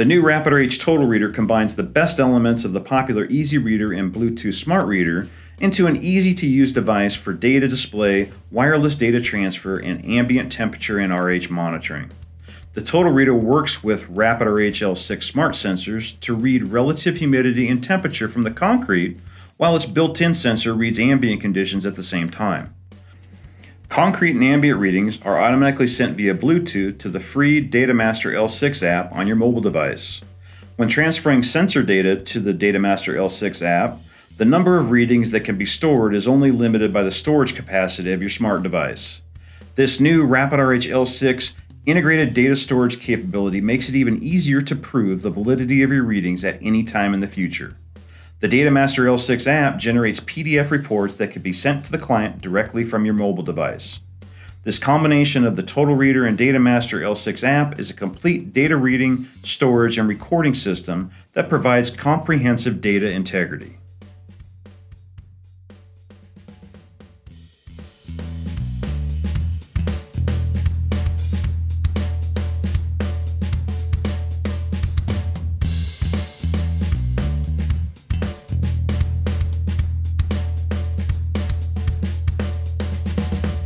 The new RapidRH Total Reader combines the best elements of the popular Easy Reader and Bluetooth Smart Reader into an easy to use device for data display, wireless data transfer, and ambient temperature and RH monitoring. The Total Reader works with RapidRH L6 smart sensors to read relative humidity and temperature from the concrete, while its built in sensor reads ambient conditions at the same time. Concrete and ambient readings are automatically sent via Bluetooth to the free DataMaster L6 app on your mobile device. When transferring sensor data to the DataMaster L6 app, the number of readings that can be stored is only limited by the storage capacity of your smart device. This new RapidRH L6 integrated data storage capability makes it even easier to prove the validity of your readings at any time in the future. The DataMaster L6 app generates PDF reports that can be sent to the client directly from your mobile device. This combination of the Total Reader and DataMaster L6 app is a complete data reading, storage, and recording system that provides comprehensive data integrity.